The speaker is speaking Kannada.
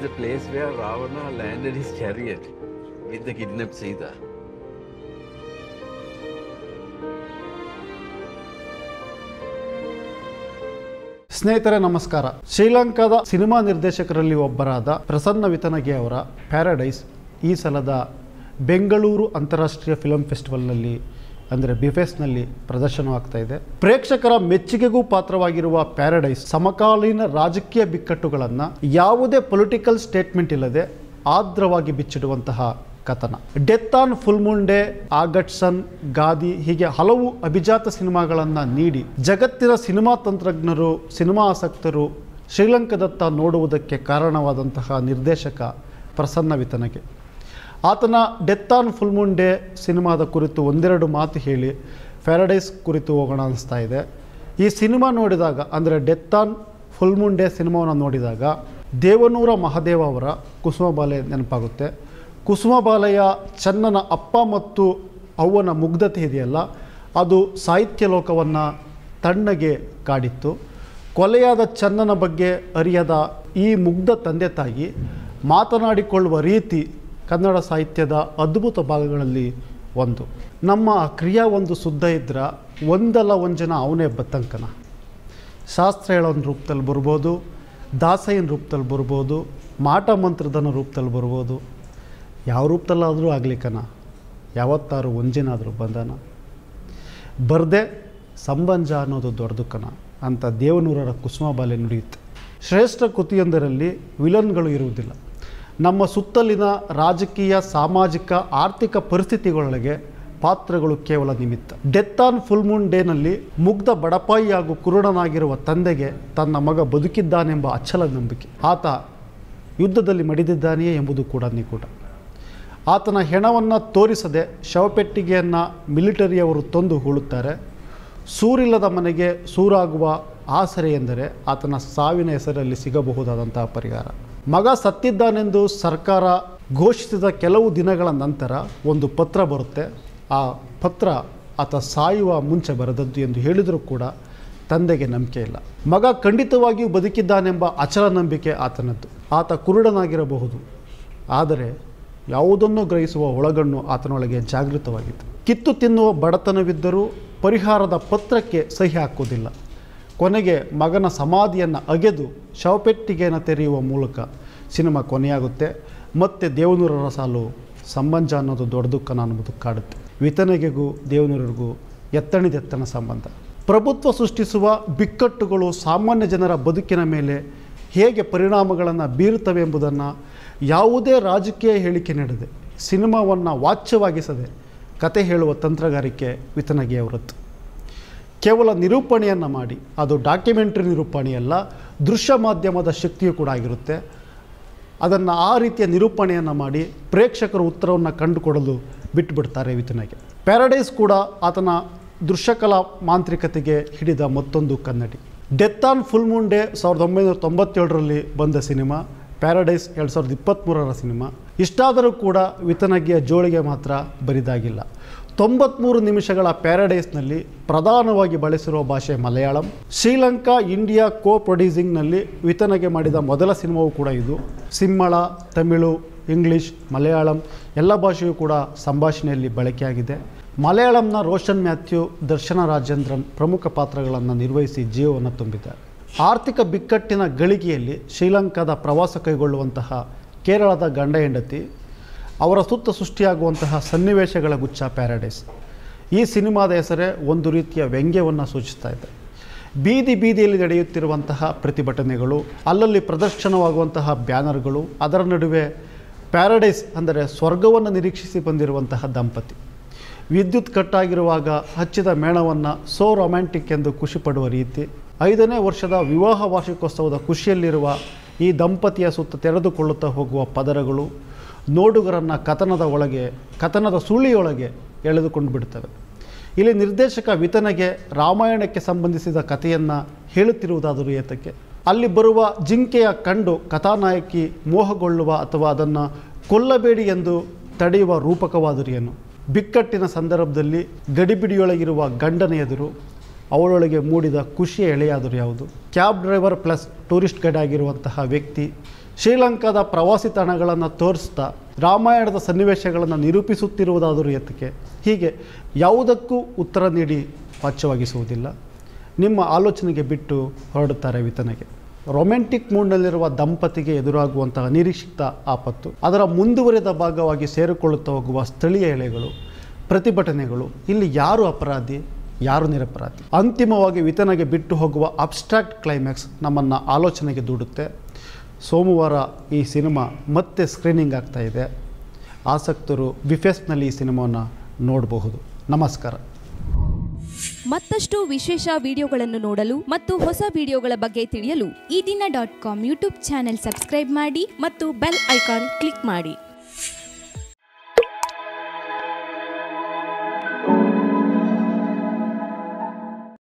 the place where Ravana landed his chariot with the kidnapped Sita. ಸ್ನೇಹಿತರೆ, ನಮಸ್ಕಾರ ಶ್ರೀಲಂಕಾದ ಸಿನಿಮಾ ನಿರ್ದೇಶಕರಲ್ಲಿ ಒಬ್ಬರಾದ ಪ್ರಸನ್ನ ವಿತನಗೆ ಅವರ ಪ್ಯಾರಡೈಸ್ ಈ ಸಲದ ಬೆಂಗಳೂರು ಅಂತಾರಾಷ್ಟ್ರೀಯ ಫಿಲಂ ಫೆಸ್ಟಿವಲ್ನಲ್ಲಿ ಅಂದರೆ ಬಿಫೆಸ್ನಲ್ಲಿ ಪ್ರದರ್ಶನವಾಗ್ತಾ ಇದೆ. ಪ್ರೇಕ್ಷಕರ ಮೆಚ್ಚುಗೆಗೂ ಪಾತ್ರವಾಗಿರುವ ಪ್ಯಾರಡೈಸ್ ಸಮಕಾಲೀನ ರಾಜಕೀಯ ಬಿಕ್ಕಟ್ಟುಗಳನ್ನು ಯಾವುದೇ ಪೊಲಿಟಿಕಲ್ ಸ್ಟೇಟ್ಮೆಂಟ್ ಇಲ್ಲದೆ ಆದ್ರವಾಗಿ ಬಿಚ್ಚಿಡುವಂತಹ ಕಥನ. Death on full moon day ಆಗಟ್ಸನ್ ಗಾದಿ ಹೀಗೆ ಹಲವು ಅಭಿಜಾತ ಸಿನಿಮಾಗಳನ್ನು ನೀಡಿ ಜಗತ್ತಿನ ಸಿನಿಮಾ ತಂತ್ರಜ್ಞರು, ಸಿನಿಮಾ ಆಸಕ್ತರು ಶ್ರೀಲಂಕಾದತ್ತ ನೋಡುವುದಕ್ಕೆ ಕಾರಣವಾದಂತಹ ನಿರ್ದೇಶಕ ಪ್ರಸನ್ನ ವಿತನಗೆ. ಆತನ death on full moon day ಸಿನಿಮಾದ ಕುರಿತು ಒಂದೆರಡು ಮಾತು ಹೇಳಿ ಪ್ಯಾರಡೈಸ್ ಕುರಿತು ಹೋಗೋಣ ಅನಿಸ್ತಾ ಇದೆ. ಈ ಸಿನಿಮಾ ನೋಡಿದಾಗ, ಅಂದರೆ death on full moon day ಸಿನಿಮಾವನ್ನು ನೋಡಿದಾಗ ದೇವನೂರ ಮಹಾದೇವ ಅವರ ಕುಸುಮಬಾಲೆ ನೆನಪಾಗುತ್ತೆ. ಕುಸುಮಬಾಲಯ ಚನ್ನನ ಅಪ್ಪ ಮತ್ತು ಅವ್ವನ ಮುಗ್ಧತೆ ಇದೆಯಲ್ಲ, ಅದು ಸಾಹಿತ್ಯ ಲೋಕವನ್ನು ತಣ್ಣಗೆ ಕಾಡಿತ್ತು. ಕೊಲೆಯಾದ ಚನ್ನನ ಬಗ್ಗೆ ಅರಿಯದ ಈ ಮುಗ್ಧ ತಂದೆ ತಾಯಿ ಮಾತನಾಡಿಕೊಳ್ಳುವ ರೀತಿ ಕನ್ನಡ ಸಾಹಿತ್ಯದ ಅದ್ಭುತ ಭಾಗಗಳಲ್ಲಿ ಒಂದು. ನಮ್ಮ ಕ್ರಿಯಾ ಒಂದು ಶುದ್ಧ ಇದ್ರ ಒಂದಲ್ಲ ಒಂದು ಜನ ಅವನೇ ಬತ್ತಂಕನ. ಶಾಸ್ತ್ರ ಹೇಳೋನ ರೂಪದಲ್ಲಿ ಬರ್ಬೋದು, ದಾಸಯ್ಯನ ರೂಪದಲ್ಲಿ ಬರ್ಬೋದು, ಮಾಟ ಮಂತ್ರದನ ರೂಪದಲ್ಲಿ ಬರ್ಬೋದು. ಯಾವ ರೂಪದಲ್ಲಾದರೂ ಆಗ್ಲಿಕ್ಕನ ಯಾವತ್ತಾರು ಒಂಜಿನಾದರೂ ಬಂದನ. ಬರದೆ ಸಂಬಂಧ ಅನ್ನೋದು ದೊಡ್ಡದು ಕಣ, ಅಂತ ದೇವನೂರರ ಕುಸುಮಬಾಲೆ ನುಡಿಯುತ್ತೆ. ಶ್ರೇಷ್ಠ ಕೃತಿಯೊಂದರಲ್ಲಿ ವಿಲನ್ಗಳು ಇರುವುದಿಲ್ಲ. ನಮ್ಮ ಸುತ್ತಲಿನ ರಾಜಕೀಯ, ಸಾಮಾಜಿಕ, ಆರ್ಥಿಕ ಪರಿಸ್ಥಿತಿಗಳೊಳಗೆ ಪಾತ್ರಗಳು ಕೇವಲ ನಿಮಿತ್ತ. ಡೆತ್ ಆನ್ ಫುಲ್ ಮೂನ್ ಡೇನಲ್ಲಿ ಮುಗ್ಧ ಬಡಪಾಯಿ ಹಾಗೂ ಕುರುಡನಾಗಿರುವ ತಂದೆಗೆ ತನ್ನ ಮಗ ಬದುಕಿದ್ದಾನೆಂಬ ಅಚ್ಚಲ ನಂಬಿಕೆ. ಆತ ಯುದ್ಧದಲ್ಲಿ ಮಡಿದಿದ್ದಾನೆಯೇ ಎಂಬುದು ಕೂಡ ನಿಗೂಢ ಆತನ ಹೆಣವನ್ನು ತೋರಿಸದೆ ಶವಪೆಟ್ಟಿಗೆಯನ್ನು ಮಿಲಿಟರಿಯವರು ತಂದು ಹೂಳುತ್ತಾರೆ. ಸೂರಿಲ್ಲದ ಮನೆಗೆ ಸೂರಾಗುವ ಆಸರೆ ಎಂದರೆ ಆತನ ಸಾವಿನ ಹೆಸರಲ್ಲಿ ಸಿಗಬಹುದಾದಂತಹ ಪರಿಹಾರ. ಮಗ ಸತ್ತಿದ್ದಾನೆಂದು ಸರ್ಕಾರ ಘೋಷಿಸಿದ ಕೆಲವು ದಿನಗಳ ನಂತರ ಒಂದು ಪತ್ರ ಬರುತ್ತೆ. ಆ ಪತ್ರ ಆತ ಸಾಯುವ ಮುಂಚೆ ಬರೆದದ್ದು ಎಂದು ಹೇಳಿದರೂ ಕೂಡ ತಂದೆಗೆ ನಂಬಿಕೆ ಇಲ್ಲ. ಮಗ ಖಂಡಿತವಾಗಿಯೂ ಬದುಕಿದ್ದಾನೆಂಬ ಅಚಲ ನಂಬಿಕೆ ಆತನದ್ದು. ಆತ ಕುರುಡನಾಗಿರಬಹುದು. ಆದರೆ ಯಾವುದನ್ನು ಗ್ರಹಿಸುವ ಒಳಗಣ್ಣು ಆತನೊಳಗೆ ಜಾಗೃತವಾಗಿತ್ತು. ಕಿತ್ತು ತಿನ್ನುವ ಬಡತನವಿದ್ದರೂ ಪರಿಹಾರದ ಪತ್ರಕ್ಕೆ ಸಹಿ ಹಾಕುವುದಿಲ್ಲ. ಕೊನೆಗೆ ಮಗನ ಸಮಾಧಿಯನ್ನು ಅಗೆದು ಶವಪೆಟ್ಟಿಗೆಯನ್ನು ತೆರೆಯುವ ಮೂಲಕ ಸಿನಿಮಾ ಕೊನೆಯಾಗುತ್ತೆ. ಮತ್ತೆ ದೇವನೂರರ ಸಾಲು ಸಂಬಂಧ ಅನ್ನೋದು ದೊಡ್ಡ ದುಃಖನ ಅನ್ನೋದು ಕಾಡುತ್ತೆ. ವಿತನೆಗೆಗೂ ದೇವನೂರಿಗೂ ಎತ್ತಣಿದೆತ್ತನ ಸಂಬಂಧ. ಪ್ರಭುತ್ವ ಸೃಷ್ಟಿಸುವ ಬಿಕ್ಕಟ್ಟುಗಳು ಸಾಮಾನ್ಯ ಜನರ ಬದುಕಿನ ಮೇಲೆ ಹೇಗೆ ಪರಿಣಾಮಗಳನ್ನು ಬೀರುತ್ತವೆ ಎಂಬುದನ್ನು ಯಾವುದೇ ರಾಜಕೀಯ ಹೇಳಿಕೆ ನೀಡದೆ ಸಿನಿಮಾವನ್ನು ವಾಚ್ಯವಾಗಿಸದೆ ಕತೆ ಹೇಳುವ ತಂತ್ರಗಾರಿಕೆ ವಿತನಗೆಯವರದ್ದು. ಕೇವಲ ನಿರೂಪಣೆಯನ್ನು ಮಾಡಿ. ಅದು ಡಾಕ್ಯುಮೆಂಟ್ರಿ ನಿರೂಪಣೆಯಲ್ಲ ದೃಶ್ಯ ಮಾಧ್ಯಮದ ಶಕ್ತಿಯು ಕೂಡ ಆಗಿರುತ್ತೆ. ಅದನ್ನು ಆ ರೀತಿಯ ನಿರೂಪಣೆಯನ್ನು ಮಾಡಿ ಪ್ರೇಕ್ಷಕರು ಉತ್ತರವನ್ನು ಕಂಡುಕೊಡಲು ಬಿಟ್ಟುಬಿಡ್ತಾರೆ ವಿತನಗೆ. ಪ್ಯಾರಡೈಸ್ ಕೂಡ ಆತನ ದೃಶ್ಯಕಲಾ ಮಾಂತ್ರಿಕತೆಗೆ ಹಿಡಿದ ಮತ್ತೊಂದು ಕನ್ನಡಿ. Death on full moon day ಸಾವಿರದ ಒಂಬೈನೂರ ತೊಂಬತ್ತೇಳರಲ್ಲಿ ಬಂದ ಸಿನಿಮಾ ಪ್ಯಾರಡೈಸ್ ಎರಡು ಸಾವಿರದ ಇಪ್ಪತ್ತ್ಮೂರರ ಸಿನಿಮಾ. ಇಷ್ಟಾದರೂ ಕೂಡ ವಿತನಗಿಯ ಜೋಳಿಗೆ ಮಾತ್ರ ಬರಿದಾಗಿಲ್ಲ. ತೊಂಬತ್ತ್ಮೂರು ನಿಮಿಷಗಳ ಪ್ಯಾರಡೈಸ್ನಲ್ಲಿ ಪ್ರಧಾನವಾಗಿ ಬಳಸಿರುವ ಭಾಷೆ ಮಲಯಾಳಂ. ಶ್ರೀಲಂಕಾ ಇಂಡಿಯಾ ಕೋ ಪ್ರೊಡ್ಯೂಸಿಂಗ್ನಲ್ಲಿ ವಿತನಗೆ ಮಾಡಿದ ಮೊದಲ ಸಿನಿಮಾವು ಕೂಡ ಇದು. ಸಿಂಹಳ, ತಮಿಳು, ಇಂಗ್ಲೀಷ್, ಮಲಯಾಳಂ ಎಲ್ಲ ಭಾಷೆಯೂ ಕೂಡ ಸಂಭಾಷಣೆಯಲ್ಲಿ ಬಳಕೆಯಾಗಿದೆ. ಮಲಯಾಳಂನ ರೋಷನ್ ಮ್ಯಾಥ್ಯೂ, ದರ್ಶನ ರಾಜೇಂದ್ರನ್ ಪ್ರಮುಖ ಪಾತ್ರಗಳನ್ನು ನಿರ್ವಹಿಸಿ ಜೀವವನ್ನು ತುಂಬಿದ್ದಾರೆ ಆರ್ಥಿಕ ಬಿಕ್ಕಟ್ಟಿನ ಗಳಿಗೆಯಲ್ಲಿ ಶ್ರೀಲಂಕಾದ ಪ್ರವಾಸ ಕೈಗೊಳ್ಳುವಂತಹ ಕೇರಳದ ಗಂಡ ಹೆಂಡತಿ ಅವರ ಸುತ್ತ ಸೃಷ್ಟಿಯಾಗುವಂತಹ ಸನ್ನಿವೇಶಗಳ ಗುಚ್ಛ ಪ್ಯಾರಡೈಸ್. ಈ ಸಿನಿಮಾದ ಹೆಸರೇ ಒಂದು ರೀತಿಯ ವ್ಯಂಗ್ಯವನ್ನು ಸೂಚಿಸ್ತಾ ಇದೆ. ಬೀದಿ ಬೀದಿಯಲ್ಲಿ ನಡೆಯುತ್ತಿರುವಂತಹ ಪ್ರತಿಭಟನೆಗಳು, ಅಲ್ಲಲ್ಲಿ ಪ್ರದರ್ಶನವಾಗುವಂತಹ ಬ್ಯಾನರ್ಗಳು, ಅದರ ನಡುವೆ ಪ್ಯಾರಡೈಸ್ ಅಂದರೆ ಸ್ವರ್ಗವನ್ನು ನಿರೀಕ್ಷಿಸಿ ಬಂದಿರುವಂತಹ ದಂಪತಿ. ವಿದ್ಯುತ್ ಕಟ್ಟಾಗಿರುವಾಗ ಹಚ್ಚಿದ ಮೇಣವನ್ನು ಸೋ ರೊಮ್ಯಾಂಟಿಕ್ ಎಂದು ಖುಷಿಪಡುವ ರೀತಿ, ಐದನೇ ವರ್ಷದ ವಿವಾಹ ವಾರ್ಷಿಕೋತ್ಸವದ ಖುಷಿಯಲ್ಲಿರುವ ಈ ದಂಪತಿಯ ಸುತ್ತ ತೆರೆದುಕೊಳ್ಳುತ್ತಾ ಹೋಗುವ ಪದರಗಳು ನೋಡುಗರನ್ನು ಕಥನದ ಒಳಗೆ, ಕಥನದ ಸುಳಿಯೊಳಗೆ ಎಳೆದುಕೊಂಡು ಬಿಡುತ್ತವೆ ಇಲ್ಲಿ ನಿರ್ದೇಶಕ ವಿತನಗೆ ರಾಮಾಯಣಕ್ಕೆ ಸಂಬಂಧಿಸಿದ ಕಥೆಯನ್ನು ಹೇಳುತ್ತಿರುವುದಾದರೂ ಏತಕ್ಕೆ. ಅಲ್ಲಿ ಬರುವ ಜಿಂಕೆಯ ಕಂಡು ಕಥಾನಾಯಕಿ ಮೋಹಗೊಳ್ಳುವ ಅಥವಾ ಅದನ್ನು ಕೊಲ್ಲಬೇಡಿ ಎಂದು ತಡೆಯುವ ರೂಪಕವಾದರೂ ಏನು ಬಿಕ್ಕಟ್ಟಿನ ಸಂದರ್ಭದಲ್ಲಿ ಗಡಿಬಿಡಿಯೊಳಗಿರುವ ಗಂಡನ ಎದುರು ಅವಳೊಳಗೆ ಮೂಡಿದ ಖುಷಿಯ ಎಳೆಯಾದರೂ ಯಾವುದು. Cab driver plus tourist guide ಆಗಿರುವಂತಹ ವ್ಯಕ್ತಿ ಶ್ರೀಲಂಕಾದ ಪ್ರವಾಸಿ ತಾಣಗಳನ್ನು ತೋರಿಸ್ತಾ ರಾಮಾಯಣದ ಸನ್ನಿವೇಶಗಳನ್ನು ನಿರೂಪಿಸುತ್ತಿರುವುದಾದರೂ ಎತ್ತಕ್ಕೆ ಹೀಗೆ ಯಾವುದಕ್ಕೂ ಉತ್ತರ ನೀಡಿ ವಾಚ್ಯವಾಗಿಸುವುದಿಲ್ಲ ನಿಮ್ಮ ಆಲೋಚನೆಗೆ ಬಿಟ್ಟು ಹೊರಡುತ್ತಾರೆ ವಿತನಗೆ. ರೊಮ್ಯಾಂಟಿಕ್ ಮೂಡ್ನಲ್ಲಿರುವ ದಂಪತಿಗೆ ಎದುರಾಗುವಂತಹ ನಿರೀಕ್ಷಿತ ಆಪತ್ತು. ಅದರ ಮುಂದುವರೆದ ಭಾಗವಾಗಿ ಸೇರಿಕೊಳ್ಳುತ್ತಾ ಹೋಗುವ ಸ್ಥಳೀಯ ಎಳೆಗಳು, ಪ್ರತಿಭಟನೆಗಳು, ಇಲ್ಲಿ ಯಾರು ಅಪರಾಧಿ, ಯಾರು ನಿರಪರಾಧಿ? ಅಂತಿಮವಾಗಿ ವಿತನಗೆ ಬಿಟ್ಟು ಹೋಗುವ ಅಬ್ಸ್ಟ್ರಾಕ್ಟ್ ಕ್ಲೈಮ್ಯಾಕ್ಸ್ ನಮ್ಮನ್ನು ಆಲೋಚನೆಗೆ ದೂಡುತ್ತೆ. ಸೋಮವಾರ ಈ ಸಿನಿಮಾ ಮತ್ತೆ ಸ್ಕ್ರೀನಿಂಗ್ ಆಗ್ತಾ ಇದೆ. ಆಸಕ್ತರು ವಿಫೆಸ್ನಲ್ಲಿ ಈ ಸಿನಿಮಾವನ್ನು ನೋಡಬಹುದು. ನಮಸ್ಕಾರ. ಮತ್ತಷ್ಟು ವಿಶೇಷ ವಿಡಿಯೋಗಳನ್ನು ನೋಡಲು ಮತ್ತು ಹೊಸ ವಿಡಿಯೋಗಳ ಬಗ್ಗೆ ತಿಳಿಯಲು ಈ ದಿನ dot com YouTube channel subscribe ಮಾಡಿ ಮತ್ತು ಬೆಲ್ ಐಕಾನ್ ಕ್ಲಿಕ್ ಮಾಡಿ.